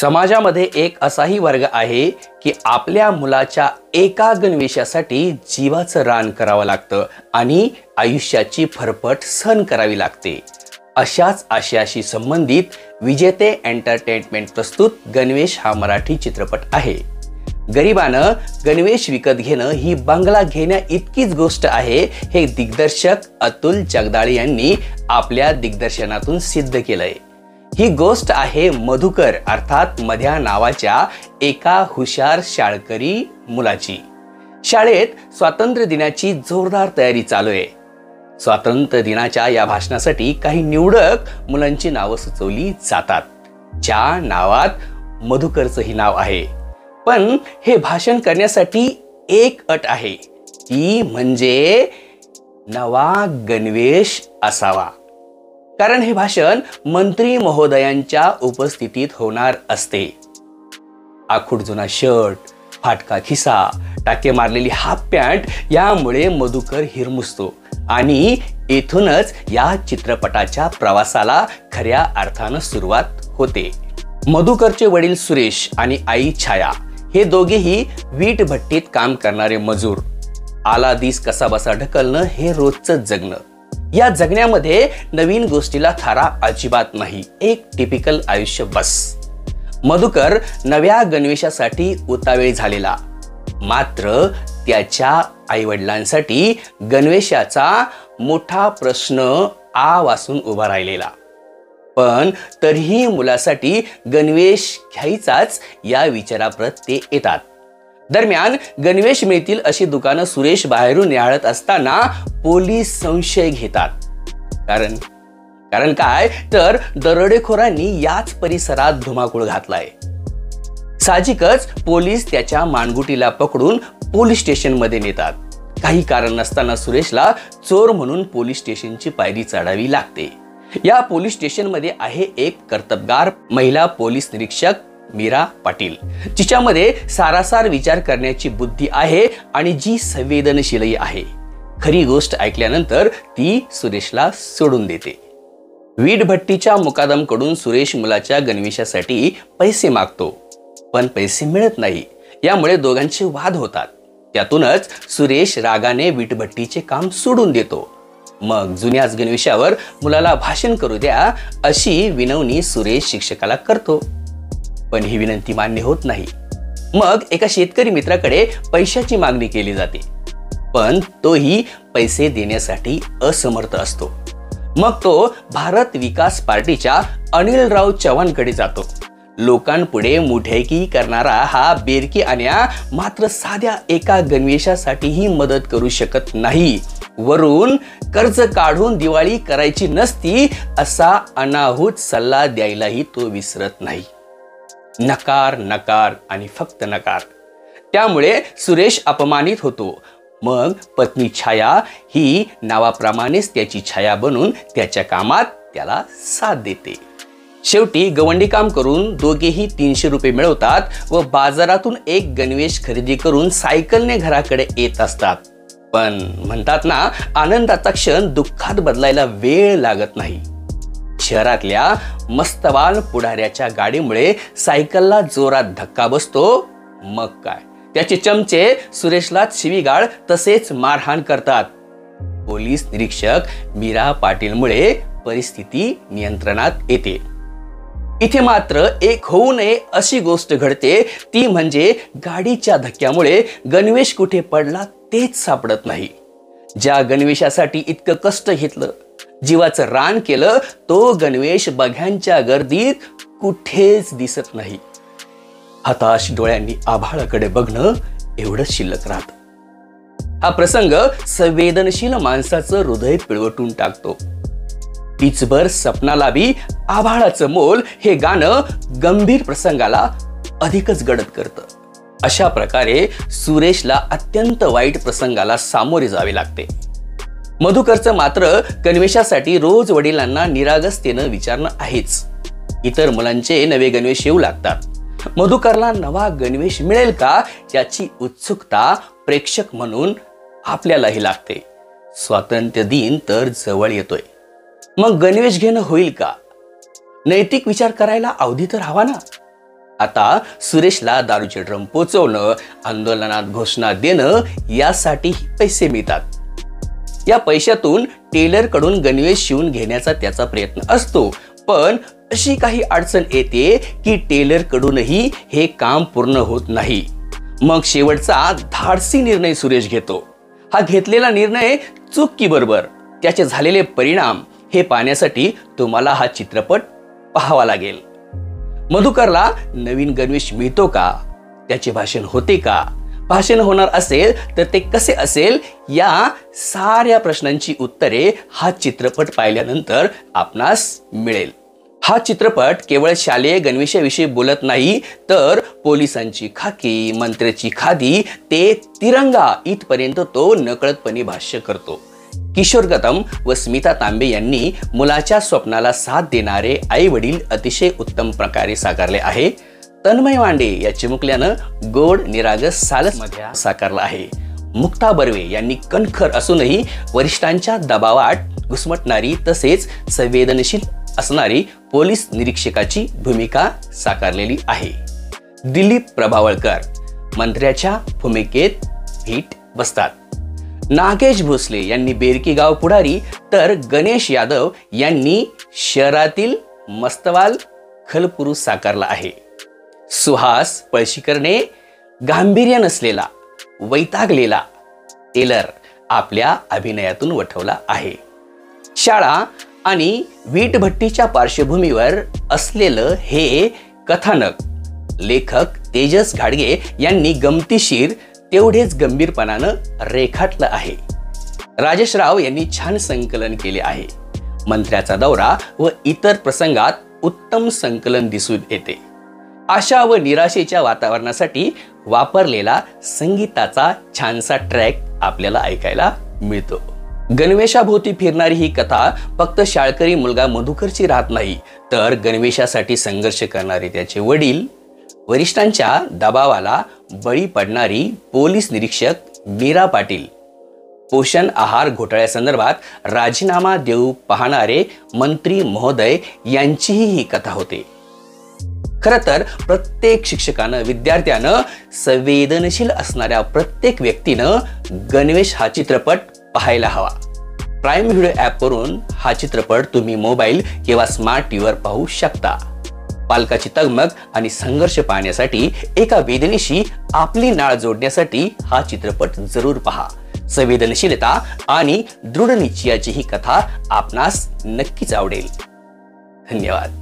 समाजामध्ये एक असाही वर्ग आहे की आपल्या मुलाच्या एका गणवेशासाठी जीवाचं रान करावं लागतं आणि आयुष्याची फरफट सहन करावी लागते. अशाच आशयाशी संबंधित विजेते एंटरटेनमेंट प्रस्तुत गणवेश हा मराठी चित्रपट आहे. गरिबानं गणवेश विकत घेणं ही बंगला घेण्या इतकीच गोष्ट आहे हे दिग्दर्शक अतुल जगदाळे यांनी आपल्या दिग्दर्शनातून सिद्ध केलंय. ही गोष्ट आहे मधुकर अर्थात मध्या नावाच्या एका हुशार शाळकरी मुलाची. शाळेत स्वातंत्र्य दिनाची जोरदार तयारी चालू आहे. स्वातंत्र्य दिनाच्या या भाषणासाठी काही निवडक मुलांची नावं सुचवली जातात. ज्या नावात मधुकरचंही नाव आहे. पण हे भाषण करण्यासाठी एक अट आहे. ती म्हणजे नवा गणवेश असावा. कारण हे भाषण मंत्री महोदयांच्या उपस्थितीत होणार असते. आखूड जुना शर्ट फाटका खिसा टाके मारलेली हाफ पॅन्ट यामुळे मधुकर हिरमुसतो आणि येथूनच या चित्रपटाच्या प्रवासाला खऱ्या अर्थानं सुरुवात होते. मधुकरचे वडील सुरेश आणि आई छाया हे दोघेही वीट भट्टीत काम करणारे मजूर. आला दिस कसा बसा ढकलणं हे रोजचं जगणं. या जगण्यामध्ये नवीन गोष्टीला थारा अजिबात नाही. एक टिपिकल आयुष्य बस. मधुकर नव्या गणवेशासाठी उतावेळ झालेला. मात्र त्याच्या आईवडिलांसाठी गणवेशाचा मोठा प्रश्न आ वासून उभा राहिलेला. पण तरीही मुलासाठी गणवेश घ्यायचाच या विचाराप्रत ते येतात. दरम्यान गणवेश मिळतील अशी दुकानं सुरेश बाहेरून निहाळत असताना पोलीस संशय घेतात. कारण कारण काय? तर दरोडेखोरांनी याच परिसरात धुमाकूळ घातलाय. साहजिकच पोलीस त्याच्या मानगुटीला पकडून पोलीस स्टेशनमध्ये नेतात. काही कारण नसताना सुरेशला चोर म्हणून पोलीस स्टेशनची पायरी चढावी लागते. या पोलीस स्टेशनमध्ये आहे एक कर्तबगार महिला पोलीस निरीक्षक मीरा पाटील. जिच्यामध्ये सारासार विचार करण्याची बुद्धी आहे आणि जी संवेदनशीलही आहे. खरी गोष्ट ऐकल्यानंतर ती सुरेशला सोडून देते. वीट भट्टीच्या मुकादमकडून सुरेश मुलाच्या गणवेशासाठी पैसे मागतो. पण पैसे मिळत नाही. यामुळे दोघांचे वाद होतात. त्यातूनच सुरेश रागाने वीटभट्टीचे काम सोडून देतो. मग जुन्याच गणवेशावर मुलाला भाषण करू द्या अशी विनवणी सुरेश शिक्षकाला करतो. पण ही विनंती मान्य होत नाही. मग एका शेतकरी मित्राकडे पैशाची मागणी केली जाते. पण तोही पैसे देण्यासाठी असमर्थ असतो. मग तो भारत विकास पार्टीच्या अनिलराव चव्हाणकडे जातो. लोकांपुढे मुठेकी करणारा हा बेरकी आण्या मात्र साध्या एका गणवेशासाठीही मदत करू शकत नाही. वरून कर्ज काढून दिवाळी करायची नसती असा अनाहूत सल्ला द्यायलाही तो विसरत नाही. नकार नकार आणि फक्त नकार. त्यामुळे सुरेश अपमानित होतो. मग पत्नी छाया ही नावाप्रमाणेच त्याची छाया बनून त्याच्या कामात त्याला साथ देते. शेवटी गवंडी काम करून दोघेही तीनशे रुपये मिळवतात व बाजारातून एक गणवेश खरेदी करून सायकलने घराकडे येत असतात. पण म्हणतात ना आनंदाचा क्षण दुःखात बदलायला वेळ लागत नाही. शहरातल्या मस्तवान पुढाऱ्याच्या गाडीमुळे सायकलला जोरात धक्का बसतो. मग काय? त्याचे चमचे सुरेशला शिवीगाळ तसेच मारहाण करतात. पोलीस निरीक्षक मीरा पाटीलमुळे परिस्थिती नियंत्रणात येते. इथे मात्र एक होऊ नये अशी गोष्ट घडते. ती म्हणजे गाडीच्या धक्क्यामुळे गणवेश कुठे पडला तेच सापडत नाही. ज्या गणवेशासाठी इतकं कष्ट घेतलं जीवाचं रान केलं तो गणवेश बघ्यांच्या गर्दीत कुठेच दिसत नाही. हताश डोळ्यांनी आभाळाकडे बघणं एवढंच शिल्लक राहत. हा प्रसंग संवेदनशील माणसाचं हृदय पिळवटून टाकतो. पिचभर सपनाला बी आभाळाचं मोल हे गाणं गंभीर प्रसंगाला अधिकच गडद करतं. अशा प्रकारे सुरेशला अत्यंत वाईट प्रसंगाला सामोरे जावे लागते. मधुकरचं मात्र गणवेशासाठी रोज वडिलांना निरागसतेनं विचारणं आहेच. इतर मुलांचे नवे गणवेश येऊ लागतात. मधुकरला नवा गणवेश मिळेल का याची उत्सुकता प्रेक्षक म्हणून आपल्यालाही लागते. स्वातंत्र्य दिन तर जवळ येतोय. मग गणवेश घेणं होईल का? नैतिक विचार करायला अवधी तर हवा ना? आता सुरेशला दारूचे ड्रम पोचवणं आंदोलनात घोषणा देणं यासाठी पैसे मिळतात. या पैशातून टेलरकडून गणवेश शिवून घेण्याचा त्याचा प्रयत्न असतो. पण अशी काही अडचण येते की टेलर कडूनही हे काम पूर्ण होत नाही. मग शेवटचा धाडसी निर्णय सुरेश घेतो. हा घेतलेला निर्णय चूक की बरोबर? त्याचे झालेले परिणाम हे पाहण्यासाठी तुम्हाला हा चित्रपट पाहावा लागेल. मधुकरला नवीन गणवेश मिळतो का? त्याचे भाषण होते का? भाषण होणार असेल तर ते कसे असेल? या साऱ्या प्रश्नांची उत्तरे हा चित्रपट पाहिल्यानंतर आपणास मिळेल. हा चित्रपट केवळ शालेय गणवेशाविषयी बोलत नाही तर पोलिसांची खाकी मंत्र्याची खादी ते तिरंगा इथपर्यंत तो नकळतपणे भाष्य करतो. किशोर गतम व स्मिता तांबे यांनी मुलाच्या स्वप्नाला साथ देणारे आई वडील अतिशय उत्तम प्रकारे साकारले आहे. तन्मय मांडे या चिमुकल्यानं गोड निरागस सालसमध्ये साकारला आहे. मुक्ता बर्वे यांनी कणखर असूनही वरिष्ठांच्या दबावात घुसमटणारी तसेच संवेदनशील असणारी पोलीस निरीक्षकाची भूमिका साकारलेली आहे. दिलीप प्रभावळकर मंत्र्याच्या भूमिकेत भीट बसतात. नागेश भोसले यांनी बेरकी गाव पुढारी तर गणेश यादव यांनी शहरातील मस्तवाल खलपुरुष साकारला आहे. सुहास पळशीकरने गांभीर्य नसलेला वैतागलेला टेलर आपल्या अभिनयातून वठवला आहे. शाळा आणि वीटभट्टीच्या पार्श्वभूमीवर असलेलं हे कथानक लेखक तेजस घाडगे यांनी गमतीशीर तेवढेच गंभीरपणानं रेखाटलं आहे. राजेश राव यांनी छान संकलन केले आहे. मंत्र्याचा दौरा व इतर प्रसंगात उत्तम संकलन दिसून येते. आशा व निराशेच्या वातावरणासाठी वापरलेला संगीताचा छानसा ट्रॅक आपल्याला ऐकायला मिळतो. गणवेशाभोवती फिरणारी ही कथा फक्त शाळकरी मुलगा मधुकरची राहत नाही तर गणवेशासाठी संघर्ष करणारे त्याचे वडील वरिष्ठांच्या दबावाला बळी पडणारी पोलीस निरीक्षक मीरा पाटील. पोषण आहार घोटाळ्यासंदर्भात राजीनामा देऊ पाहणारे मंत्री महोदय यांचीही ही कथा होते. खर तर प्रत्येक शिक्षकानं विद्यार्थ्यानं संवेदनशील असणाऱ्या प्रत्येक व्यक्तीनं गणवेश हा चित्रपट पाहायला हवा. प्राईम व्हिडिओ ॲपवरून हा चित्रपट तुम्ही मोबाईल किंवा स्मार्ट टीव्हीवर पाहू शकता. पालकाची तगमग आणि संघर्ष पाहण्यासाठी एका वेदनेशी आपली नाळ जोडण्यासाठी हा चित्रपट जरूर पहा. संवेदनशीलता आणि दृढ निश्चयाची ही कथा आपणास नक्कीच आवडेल. धन्यवाद.